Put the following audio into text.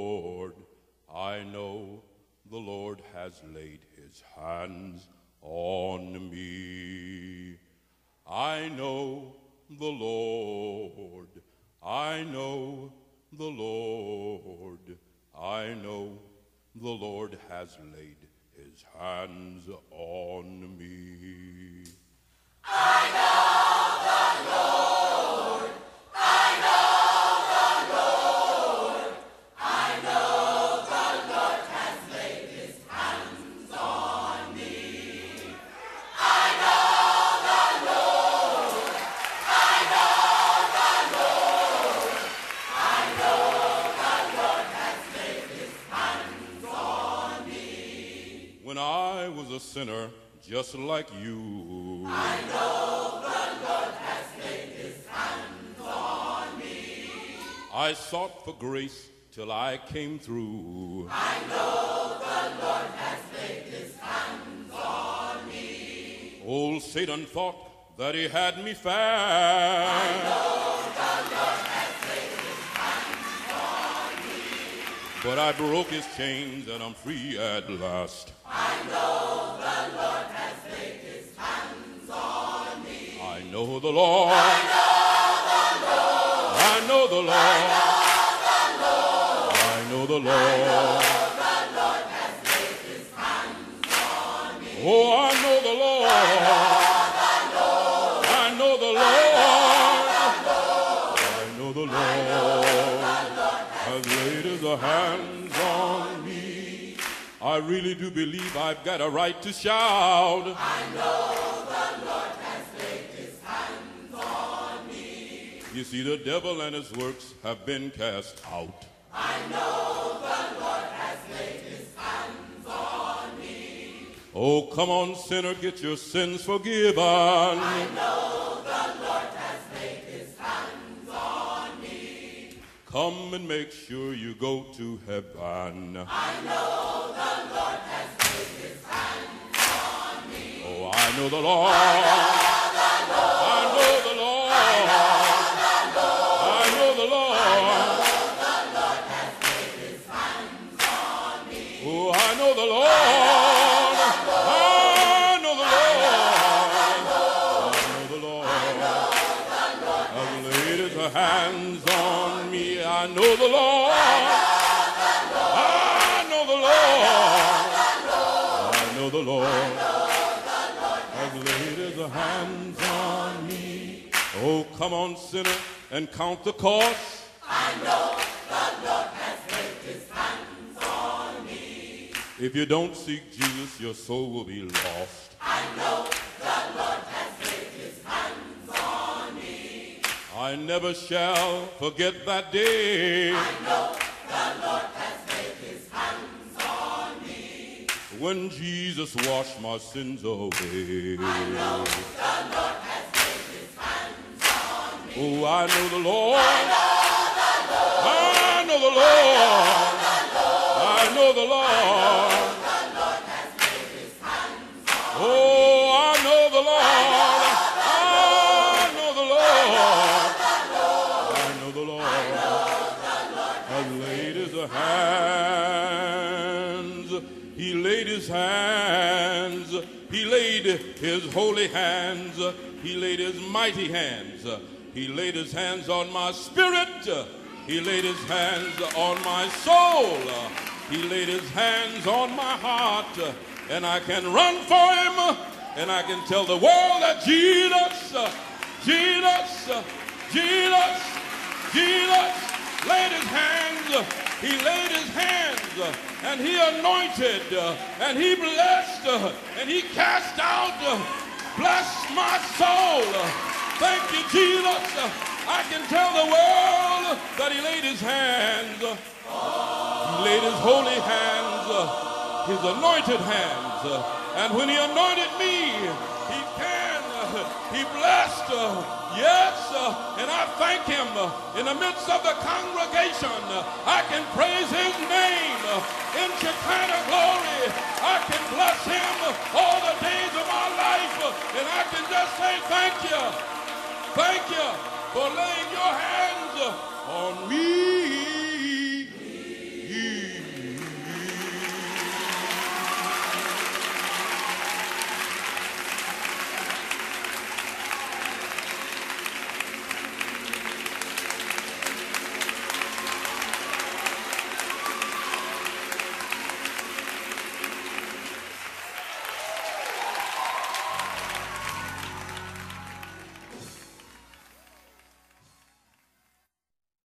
Lord. I know the Lord has laid his hands on me. I know the Lord. I know the Lord. I know the Lord has laid his hands on me. Was a sinner just like you, I know the Lord has laid his hands on me. I sought for grace till I came through. I know the Lord has laid his hands on me. Old Satan thought that he had me fast. But I broke his chains and I'm free at last. I know the Lord has laid his hands on me. I know the Lord. I know the Lord. I know the Lord. I know the Lord. I know the Lord has laid his hands on me. Oh, I know the Lord. I know the Lord. His hands on me. I really do believe I've got a right to shout. I know the Lord has laid his hands on me. You see, the devil and his works have been cast out. I know the Lord has laid his hands on me. Oh, come on, sinner, get your sins forgiven. Come and make sure you go to heaven. Oh, I know the Lord has laid his hands on me. Oh, I know the Lord. I know the Lord. I know the Lord. Oh, I know the Lord. I know the Lord. I know the Lord. I know the Lord. I know the Lord. I know the Lord has laid his hands on me. Oh, come on, sinner, and count the cost. I know the Lord has laid his hands on me. If you don't seek Jesus, your soul will be lost. I never shall forget that day I know the Lord has laid his hands on me. when Jesus washed my sins away. I know the Lord has laid his hands on me. Oh, I know the Lord. Hands. He laid his holy hands. He laid his mighty hands. He laid his hands on my spirit. He laid his hands on my soul. He laid his hands on my heart. And I can run for him. And I can tell the world that Jesus, Jesus, Jesus, Jesus laid his hands. He laid his hands and he anointed uh, and he blessed uh, and he cast out. Uh, bless my soul. Thank you, Jesus. I can tell the world that he laid his hands. He laid his holy hands, his anointed hands. And when he anointed me, he can, he blessed. Yes, and I thank him in the midst of the congregation. I can name in Shekinah glory. I can bless him all the days of my life. And I can just say thank you. Thank you for laying your hands on me.